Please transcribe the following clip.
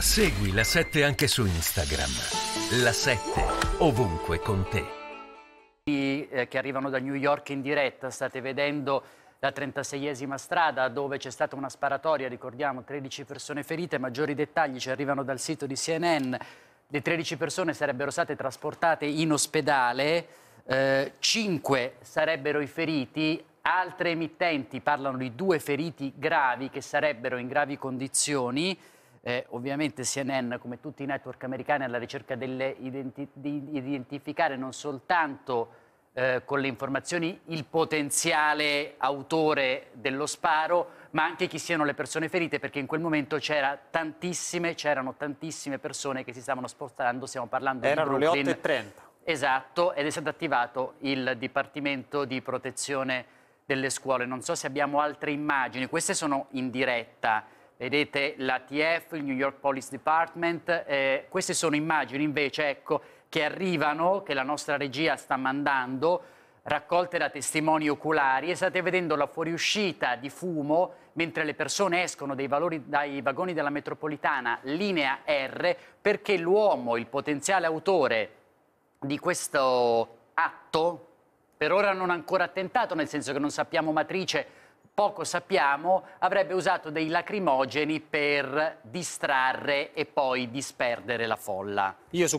Segui la 7 anche su Instagram. La 7 ovunque con te. Eh, che arrivano da New York in diretta, state vedendo la 36esima strada dove c'è stata una sparatoria, ricordiamo 13 persone ferite, maggiori dettagli ci arrivano dal sito di CNN, le 13 persone sarebbero state trasportate in ospedale, eh, 5 sarebbero i feriti, altre emittenti parlano di due feriti gravi che sarebbero in gravi condizioni, eh, ovviamente CNN, come tutti i network americani, è alla ricerca identi di identificare non soltanto eh, con le informazioni il potenziale autore dello sparo, ma anche chi siano le persone ferite, perché in quel momento c'era tantissime, c'erano tantissime persone che si stavano spostando, stiamo parlando Erano di Brooklyn. le 8.30. Esatto, ed è stato attivato il Dipartimento di Protezione delle Scuole. Non so se abbiamo altre immagini, queste sono in diretta vedete l'ATF, il New York Police Department, eh, queste sono immagini invece ecco, che arrivano, che la nostra regia sta mandando, raccolte da testimoni oculari. E state vedendo la fuoriuscita di fumo mentre le persone escono valori, dai vagoni della metropolitana linea R perché l'uomo, il potenziale autore di questo atto, per ora non ancora attentato, nel senso che non sappiamo matrice poco sappiamo, avrebbe usato dei lacrimogeni per distrarre e poi disperdere la folla. Io su